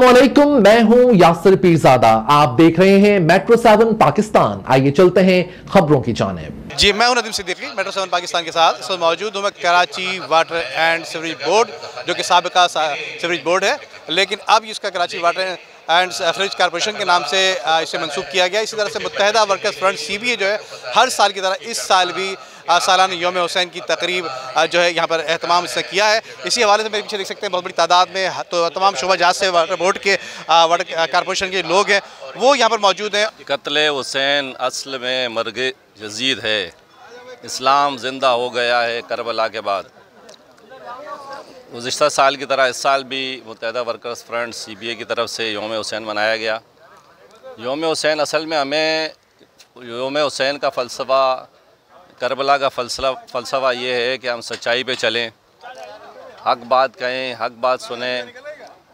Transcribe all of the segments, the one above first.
वालेकुम मैं हूँ यासिर पीरजादा। आप देख रहे हैं मेट्रो सेवन पाकिस्तान। आइए चलते हैं खबरों की जानेब। जी, मैं हूँ नदीम सिद्दीकी, मेट्रो सेवन पाकिस्तान के साथ। मौजूद हूँ मैं Karachi water and sewerage board, जो कि सबका सीवरेज बोर्ड है। लेकिन अब इसका Karachi water and sewerage corporation के नाम से इसे मंसूब किया गया। इसी तरह से मुतहदा वर्कर्स फ्रंट सी जो है, हर साल की तरह इस साल भी सालाना योम हुसैन की तकरीब जो है, यहाँ पर अहतमाम इसने किया है। इसी हवाले से मेरे पीछे देख सकते हैं, बहुत बड़ी तादाद में तो तमाम शोबा जहाज़ से वाटर बोर्ड के वाटर कॉरपोरेशन के लोग हैं। वो यहाँ पर मौजूद हैं। कत्ल हुसैन असल में मर्ग जजीद है। इस्लाम ज़िंदा हो गया है करबला के बाद। गुज्त साल की तरह इस साल भी Muttahida workers front C B A की तरफ़ से योम हुसैन मनाया गया। योम हुसैन असल में हमें, योम हुसैन का फ़लसफ़ा करबला का फलसला फ़लसफ़ा ये है कि हम सच्चाई पे चलें हक बात कहें हक बात सुने।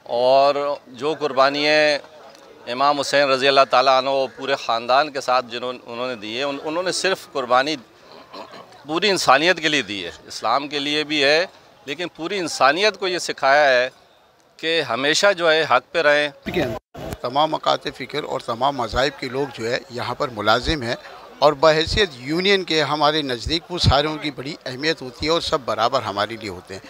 और जो कुर्बानियाँ इमाम हुसैन रज़ी अल्लाह ताला पूरे ख़ानदान के साथ जिन्होंने उन्होंने दी है उन, उन्होंने सिर्फ़ कुर्बानी पूरी इंसानियत के लिए दी है इस्लाम के लिए भी है लेकिन पूरी इंसानियत को ये सिखाया है कि हमेशा जो है हक पे रहें। तमाम मकात फ़िक्र और तमाम मज़ाहब के लोग जो है यहाँ पर मुलाजिम हैं और बहसीत यूनियन के हमारे नज़दीक वो सारों की बड़ी अहमियत होती है और सब बराबर हमारे लिए होते हैं।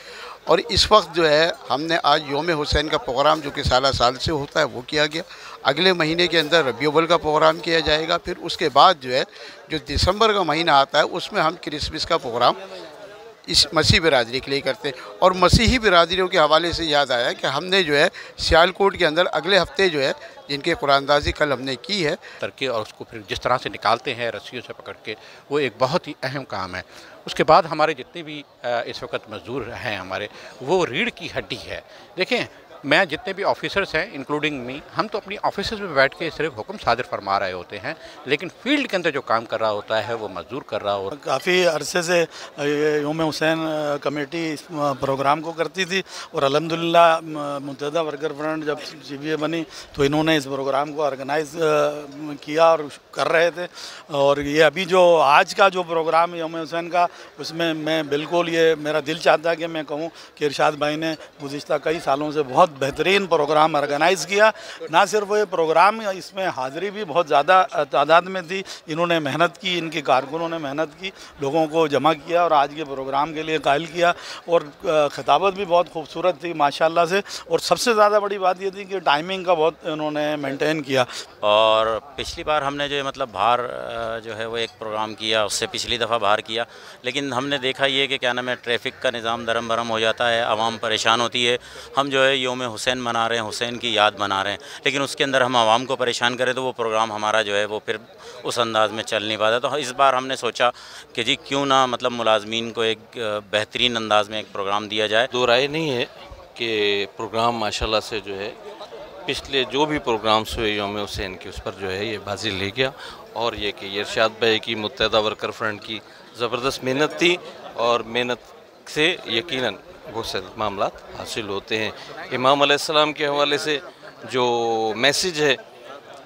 और इस वक्त जो है, हमने आज योम हुसैन का प्रोग्राम जो कि साल साल से होता है, वो किया गया। अगले महीने के अंदर रबी का प्रोग्राम किया जाएगा। फिर उसके बाद जो है, जो दिसंबर का महीना आता है, उसमें हम क्रिसमस का प्रोग्राम इस मसीह बिरादरी के लिए करते। और मसीही बिरादरियों के हवाले से याद आया कि हमने जो है सियालकोट के अंदर अगले हफ़्ते जो है, जिनके कुरानदाजी कल हमने की है। करके और उसको फिर जिस तरह से निकालते हैं, रस्सियों से पकड़ के, वो एक बहुत ही अहम काम है। उसके बाद हमारे जितने भी इस वक्त मज़दूर हैं हमारे, वो रीढ़ की हड्डी है। देखें मैं, जितने भी ऑफिसर्स हैं इंक्लूडिंग मी हम तो अपनी ऑफ़िस में बैठ के सिर्फ़ हुक्म सादर फरमा रहे होते हैं, लेकिन फ़ील्ड के अंदर जो काम कर रहा होता है, वो मजदूर कर रहा होता है। काफ़ी अरसे से योम हुसैन कमेटी इस प्रोग्राम को करती थी, और अलहमदिल्ला मुतदा वर्कर फ्रंट जब ए बनी तो इन्होंने इस प्रोग्राम को ऑर्गेनाइज किया और कर रहे थे। और ये अभी जो आज का जो प्रोग्राम योम हुसैन का, उसमें मैं बिल्कुल ये मेरा दिल चाहता है कि मैं कहूँ कि इरशाद भाई ने गुज्त कई सालों से बहुत बेहतरीन प्रोग्राम ऑर्गेनाइज़ किया। ना सिर्फ़ ये प्रोग्राम, इसमें हाज़िरी भी बहुत ज़्यादा तादाद में थी। इन्होंने मेहनत की, इनके कारकुनों ने मेहनत की, लोगों को जमा किया और आज के प्रोग्राम के लिए कायल किया। और खिताबत भी बहुत खूबसूरत थी माशाल्लाह से। और सबसे ज़्यादा बड़ी बात ये थी कि टाइमिंग का बहुत इन्होंने मेनटेन किया। और पिछली बार हमने जो मतलब बाहर जो है वो एक प्रोग्राम किया, उससे पिछली दफ़ा बाहर किया। लेकिन हमने देखा ये कि क्या नाम है, ट्रैफ़िक का निज़ाम दरम भरम हो जाता है, आवाम परेशान होती है। हम जो है योम हुसैन मना रहे हैं, हुसैन की याद मना रहे हैं। लेकिन उसके अंदर हम आवाम को परेशान करें तो वो प्रोग्राम हमारा जो है वो फिर उस अंदाज में चल नहीं पाता। तो इस बार हमने सोचा कि जी क्यों ना मतलब मुलाजमीन को एक बेहतरीन अंदाज में एक प्रोग्राम दिया जाए। दो राय नहीं है कि प्रोग्राम माशाल्लाह से जो है, पिछले जो भी प्रोग्राम्स हुए योम हुसैन के, उस पर जो है ये बाजी ले गया। और ये कि इर्शाद भाई की मुतहदा वर्कर फ्रंट की ज़बरदस्त मेहनत थी और मेहनत से यकीनन बहुत से मामला हासिल होते हैं। इमाम आसमाम के हवाले से जो मैसेज है,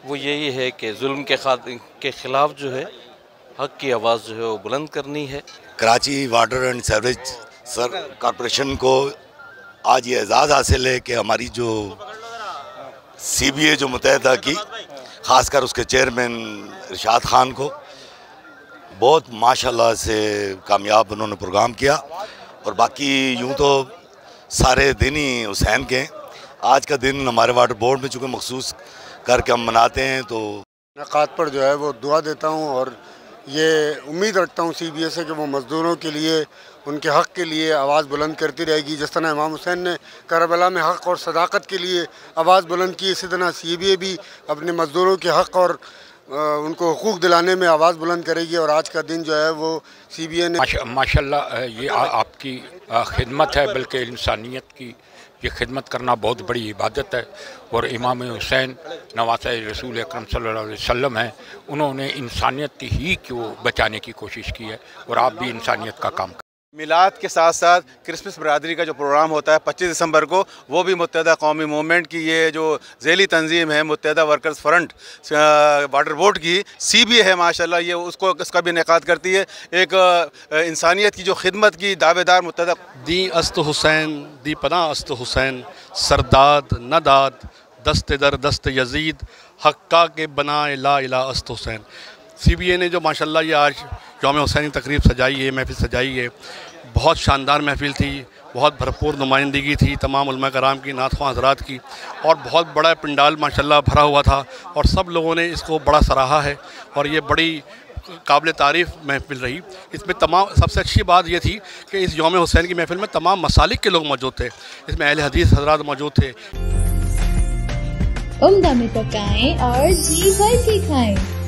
वो यही है कि जुल्म के के ख़िलाफ़ जो है, हक की आवाज़ जो है, वो बुलंद करनी है। Karachi water and sewerage sir corporation को आज ये एजाज़ हासिल है कि हमारी जो सी बी ए जो मुतहदा की, ख़ासकर उसके चेयरमैन इरशाद ख़ान को, बहुत माशाल्लाह से कामयाब उन्होंने प्रोग्राम किया। और बाकी यूँ तो सारे दिन ही हुसैन के आज का दिन हमारे वाटर बोर्ड में चूँकि मखसूस करके हम मनाते हैं तो नक़ात पर जो है वो दुआ देता हूँ और ये उम्मीद रखता हूँ सी बी एस से कि वो मज़दूरों के लिए, उनके हक़ के लिए आवाज़ बुलंद करती रहेगी। जिस तरह इमाम हुसैन ने करबला में हक़ और सदाकत के लिए आवाज़ बुलंद की, इसी तरह सी बी ए भी अपने मज़दूरों के हक़ और उनको हकूक़ दिलाने में आवाज़ बुलंद करेगी और आज का दिन जो है वो सी बी ए ने माशाल्लाह ये आ, आपकी खिदमत है बल्कि इंसानियत की ये खिदमत करना बहुत बड़ी इबादत है और इमाम हुसैन नवास रसूल अक्रम अलैहि हैं उन्होंने इंसानियत ही को बचाने की कोशिश की है और आप भी इंसानियत का काम मिलाद के साथ साथ क्रिसमस बरदरी का जो प्रोग्राम होता है पच्चीस दिसंबर को, वो भी मुतहदा कौमी मूवमेंट की ये जो झेली तंजीम है Muttahida workers front water board की सी बी है, माशाल्लाह, ये उसको, इसका भी इनका करती है। एक इंसानियत की जो खिदमत की दावेदार मुतहदा दी अस्त हुसैन, दी पना अस्त हुसैन, सरदाद नदाद दस्त दर दस्त यजीद, हक्का के बना ला इला अस्त हुसैन। सी बी ए ने जो माशाल्लाह ये आज योम हुसैनी तकरीब सजाई है, महफिल सजाई है। बहुत शानदार महफिल थी, बहुत भरपूर नुमाइंदगी थी तमाम कराम की नाथवा हजरात की और बहुत बड़ा पंडाल माशाल्लाह भरा हुआ था और सब लोगों ने इसको बड़ा सराहा है और ये बड़ी काबिल तारीफ़ महफिल रही। इसमें तमाम, सबसे अच्छी बात यह थी कि इस योम हुसैन की महफिल में तमाम मसालिक के लोग मौजूद थे। इसमें अहल हदीस, हजरात मौजूद थे। में पकाएँ और जी भर के खाएँ।